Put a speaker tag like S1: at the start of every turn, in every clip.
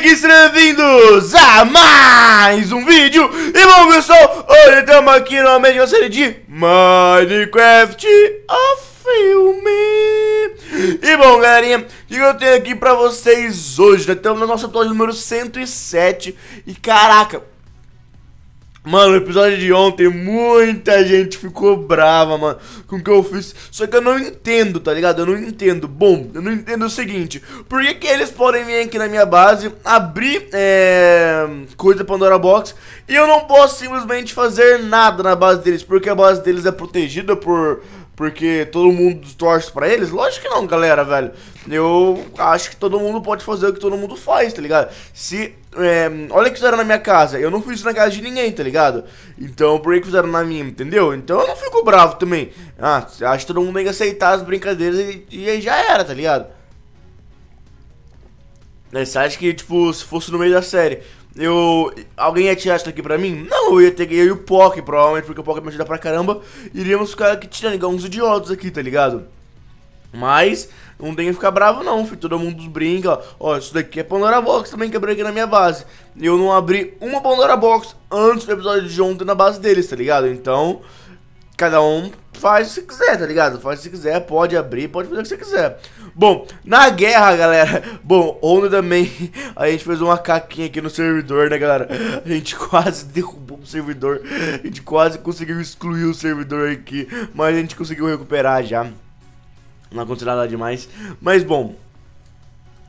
S1: bem-vindos a mais um vídeo. E bom pessoal, hoje estamos aqui novamente na série de Minecraft a filme. E bom galerinha, o que eu tenho aqui pra vocês hoje? Estamos no nosso episódio número 107 E caraca, Mano, no episódio de ontem, muita gente ficou brava, mano, com o que eu fiz. Só que eu não entendo, tá ligado? Eu não entendo. Bom, eu não entendo o seguinte: por que, que eles podem vir aqui na minha base, abrir é, coisa Pandora Box, e eu não posso simplesmente fazer nada na base deles? Porque a base deles é protegida por porque todo mundo torce pra eles? Lógico que não, galera, velho. Eu acho que todo mundo pode fazer o que todo mundo faz, tá ligado? Se. É, olha o que fizeram na minha casa. Eu não fiz isso na casa de ninguém, tá ligado? Então, por que fizeram na minha, entendeu? Então eu não fico bravo também. Ah, acho que todo mundo tem que aceitar as brincadeiras e, aí já era, tá ligado? Você acha que, tipo, se fosse no meio da série, eu. Alguém ia tirar isso daqui pra mim? Não, eu ia ter que. Eu e o Pock, provavelmente, porque o Pock me ajuda pra caramba. Iríamos ficar aqui tirando igual uns idiotas aqui, tá ligado? Mas não tem que ficar bravo não, filho. Todo mundo brinca, ó. Isso daqui é Pandora Box também que aqui na minha base. Eu não abri uma Pandora Box antes do episódio de ontem na base deles, tá ligado? Então, cada um faz que quiser, tá ligado? Faz que quiser, pode abrir, pode fazer o que você quiser. Bom, na guerra, galera, bom, ontem também a gente fez uma caquinha aqui no servidor, né, galera? A gente quase derrubou o servidor, a gente quase conseguiu excluir o servidor aqui, mas a gente conseguiu recuperar já. Não aconteceu nada demais, mas bom,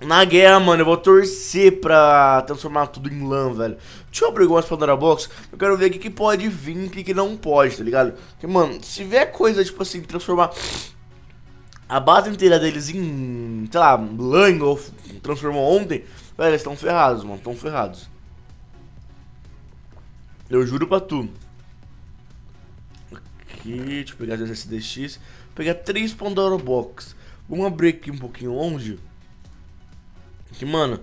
S1: na guerra, mano, eu vou torcer pra transformar tudo em lã, velho. Deixa eu abrir algumas Pandora Box. Eu quero ver o que, que pode vir e o que, que não pode, tá ligado? Porque, mano, se vier coisa, tipo assim, transformar a base inteira deles em, sei lá, lã, ou transformou ontem, velho, eles estão ferrados, mano, estão ferrados. Eu juro pra tu. Aqui, pegar as SDX. Pegar três Pandora Box. Vamos abrir aqui um pouquinho longe. Que, mano,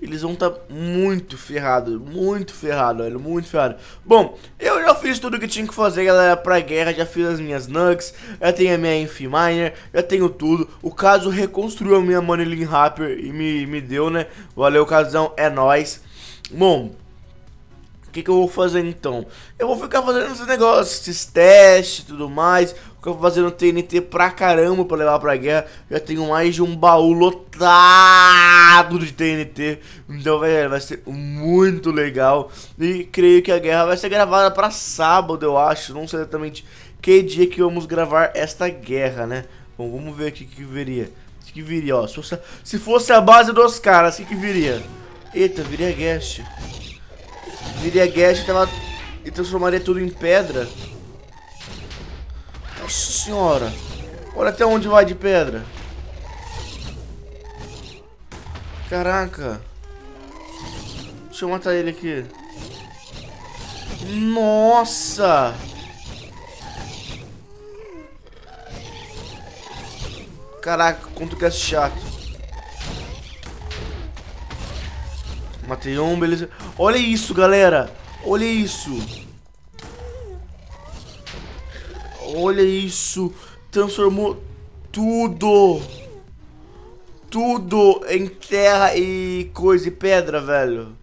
S1: eles vão estar tá muito ferrados, muito ferrado, velho, muito ferrado. Bom, eu já fiz tudo que tinha que fazer, galera, pra guerra, já fiz as minhas nugs, já tenho a minha Infiminer, já tenho tudo. O caso reconstruiu a minha Money Rapper e me, me deu, né? Valeu, casão, é nóis. Bom, que, que eu vou fazer então? Eu vou ficar fazendo esses negócios, esses testes e tudo mais Fico fazendo TNT pra caramba pra levar pra guerra. Já tenho mais de um baú lotado de TNT. Então vai, vai ser muito legal. E creio que a guerra vai ser gravada pra sábado, eu acho. Não sei exatamente que dia que vamos gravar esta guerra, né? Bom, vamos ver aqui o que viria. O que viria, ó. Se fosse, se fosse a base dos caras, o que, que viria? Eita, viria guest. Viria guest e transformaria tudo em pedra. Nossa senhora. Olha até onde vai de pedra. Caraca. Deixa eu matar ele aqui. Nossa. Caraca, quanto que é chato. Matei um, beleza. Olha isso, galera. Olha isso. Olha isso. Transformou tudo. Tudo em terra e coisa e pedra, velho.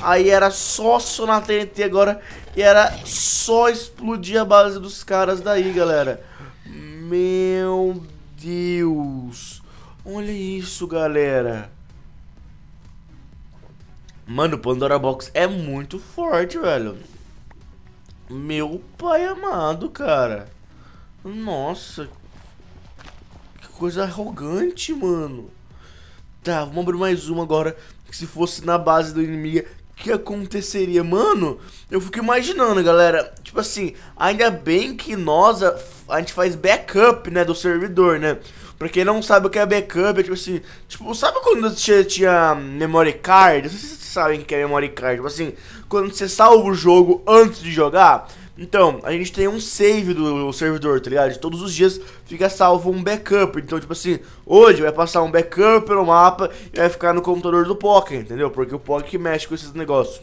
S1: Aí era só sonar TNT agora e era só explodir a base dos caras daí, galera. Meu Deus. Olha isso, galera. Mano, o Pandora Box é muito forte, velho. Meu pai amado, cara. Nossa. Que coisa arrogante, mano. Tá, vamos abrir mais uma agora. Que se fosse na base do inimigo, o que aconteceria? Mano, eu fico imaginando, galera. Tipo assim, ainda bem que nós, a, a gente faz backup, né, do servidor, né? Pra quem não sabe o que é backup, é tipo assim... Tipo, sabe quando tinha, tinha memory card? Não sei se vocês sabem o que é memory card. Tipo assim, quando você salva o jogo antes de jogar... Então, a gente tem um save do servidor, tá ligado? Todos os dias fica salvo um backup. Então, tipo assim, hoje vai passar um backup pelo mapa e vai ficar no computador do Poké, entendeu? Porque o Poké mexe com esses negócios.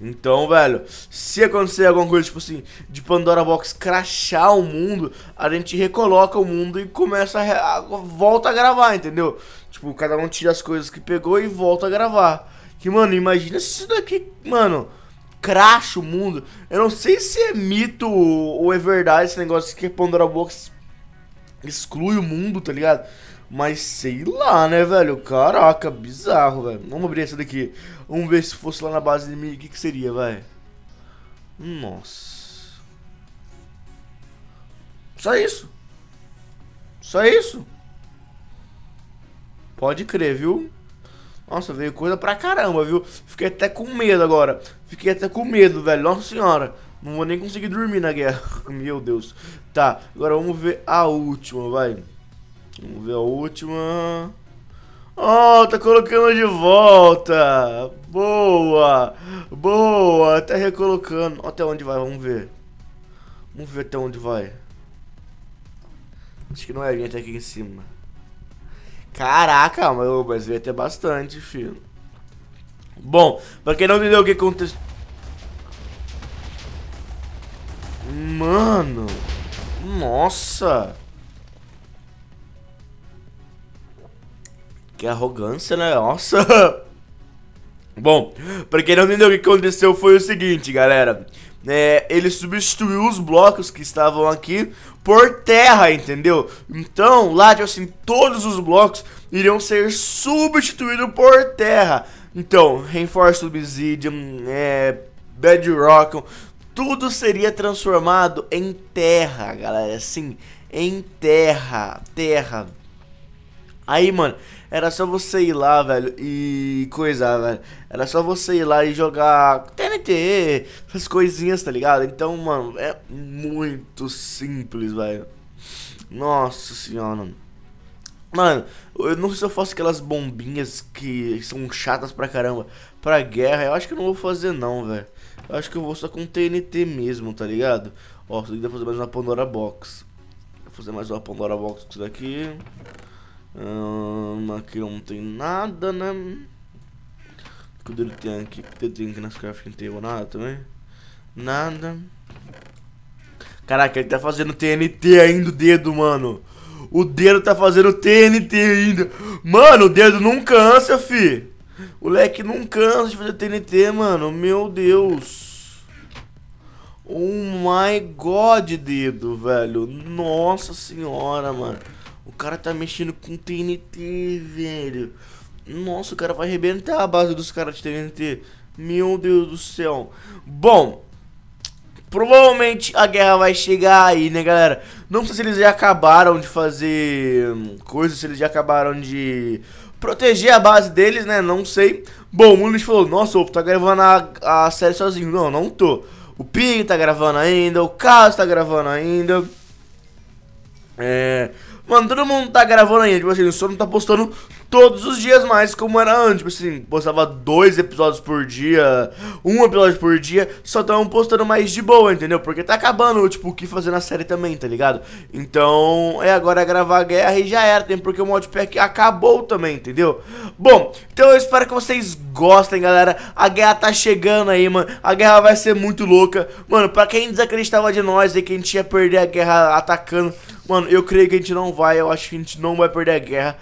S1: Então, velho, se acontecer alguma coisa, tipo assim, de Pandora Box crashar o mundo, a gente recoloca o mundo e começa a, a, volta a gravar, entendeu? Tipo, cada um tira as coisas que pegou e volta a gravar. Que, mano, imagina se isso daqui, mano, cracha o mundo. Eu não sei se é mito ou é verdade esse negócio que Pandora Box exclui o mundo, tá ligado? Mas sei lá, né, velho? Caraca, bizarro, velho. Vamos abrir essa daqui. Vamos ver se fosse lá na base inimiga, o que, que seria, vai. Nossa. Só isso. Só isso. Pode crer, viu? Nossa, veio coisa pra caramba, viu? Fiquei até com medo agora. Fiquei até com medo, velho. Nossa senhora. Não vou nem conseguir dormir na guerra. Meu Deus. Tá, agora vamos ver a última, vai. Vamos ver a última. Oh, tá colocando de volta. Boa. Boa. Tá recolocando. Até onde vai? Vamos ver. Vamos ver até onde vai. Acho que não é gente aqui em cima. Caraca, mas veio até bastante, filho. Bom, pra quem não entendeu o que aconteceu... Mano... Nossa... Que arrogância, né? Nossa... Bom, pra quem não entendeu o que aconteceu foi o seguinte, galera é, ele substituiu os blocos que estavam aqui por terra, entendeu? Então, lá, tipo assim, todos os blocos iriam ser substituídos por terra. Então, Reinforced Obsidian, é, Bedrock, tudo seria transformado em terra, galera, sim, em terra, terra. Aí, mano, era só você ir lá, velho, e coisar, velho. Era só você ir lá e jogar TNT, essas coisinhas, tá ligado? Então, mano, é muito simples, velho. Nossa senhora. Mano, eu não sei se eu faço aquelas bombinhas que são chatas pra caramba pra guerra. Eu acho que eu não vou fazer não, velho. Eu acho que eu vou só com TNT mesmo, tá ligado? Ó, só que fazer mais uma Pandora Box. Vou fazer mais uma Pandora Box com isso daqui. Hum, aqui não tem nada, né? O que ele tem aqui? O que tem aqui nas crafting table? Nada também? Nada. Caraca, ele tá fazendo TNT ainda o dedo, mano. O dedo tá fazendo TNT ainda. Mano, o dedo não cansa, fi. O leque não cansa de fazer TNT, mano. Meu Deus. Oh my god, dedo, velho. Nossa senhora, mano. O cara tá mexendo com TNT, velho. Nossa, o cara vai arrebentar a base dos caras de TNT. Meu Deus do céu. Bom, provavelmente a guerra vai chegar aí, né, galera? Não sei se eles já acabaram de fazer coisas, se eles já acabaram de proteger a base deles, né? Não sei. Bom, o Muniz falou, nossa, tá gravando a, a série sozinho. Não, não tô. O Pig tá gravando ainda, o Carlos tá gravando ainda. É... Mano, todo mundo tá gravando ainda, tipo assim, só não tá postando todos os dias mais como era antes. Tipo assim, postava dois episódios por dia, um episódio por dia, só tão postando mais de boa, entendeu? Porque tá acabando, tipo, o que fazer na série também, tá ligado? Então, é agora gravar a guerra e já era, tem porque o modpack acabou também, entendeu? Bom, então eu espero que vocês gostem, galera. A guerra tá chegando aí, mano. A guerra vai ser muito louca. Mano, pra quem desacreditava de nós e que a gente ia perder a guerra atacando Mano, eu creio que a gente não vai, eu acho que a gente não vai perder a guerra.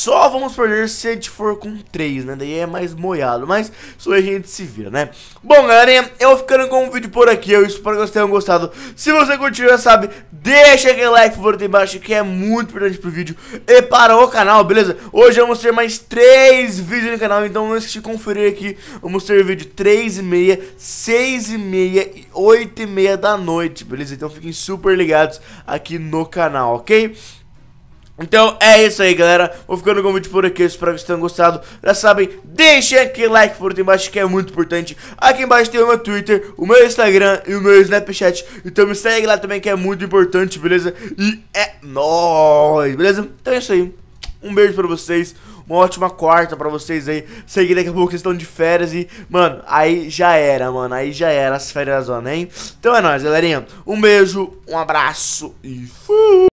S1: Só vamos perder se a gente for com 3, né? Daí é mais moiado, mas isso aí a gente se vira, né? Bom, galerinha, eu ficando com o vídeo por aqui. Eu espero que vocês tenham gostado. Se você curtiu, já sabe, deixa aquele like favorito embaixo, que é muito importante pro vídeo e para o canal, beleza? Hoje vamos ter mais 3 vídeos no canal, então não esqueça de conferir aqui. Vamos ter vídeo 3 e meia, 6 e meia e 8 e meia da noite, beleza? Então fiquem super ligados aqui no canal, ok? Então é isso aí, galera. Vou ficando com o vídeo por aqui. Espero que vocês tenham gostado. Já sabem, deixem aquele like por aqui embaixo, que é muito importante. Aqui embaixo tem o meu Twitter, o meu Instagram e o meu Snapchat. Então me segue lá também, que é muito importante, beleza? E é nóis, beleza? Então é isso aí. Um beijo pra vocês. Uma ótima quarta pra vocês aí. Sei que daqui a pouco vocês estão de férias e, mano, aí já era, mano. Aí já era as férias zona, hein? Então é nóis, galerinha. Um beijo, um abraço e fui!